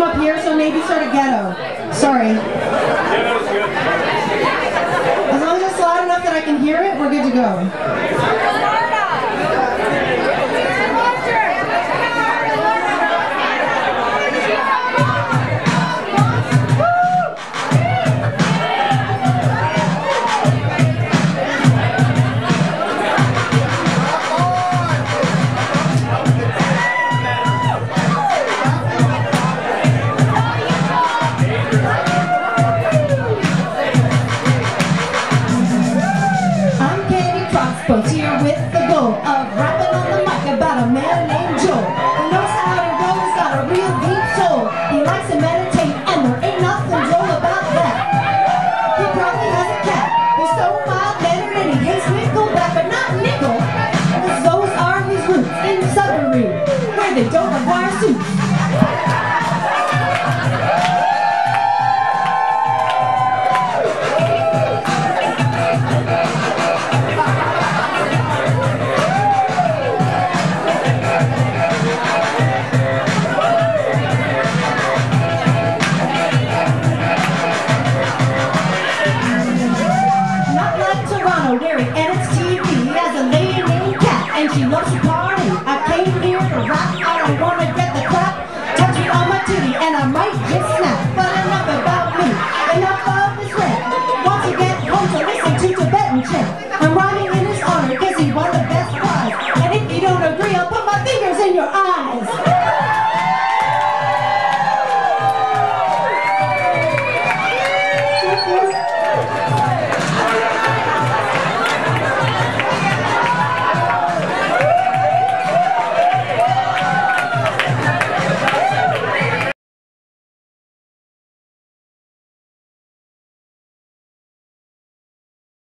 from up here, so maybe sort of ghetto. Sorry. As long as it's loud enough that I can hear it, we're good to go. a man named Joe He knows how to go. He's got a real deep soul. He likes to meditate, and there ain't nothing wrong about that. He probably has a cat He's so mild mannered and he hates Nickelback, but not Nickel, because those are his roots in submarine where they don't require suits. What?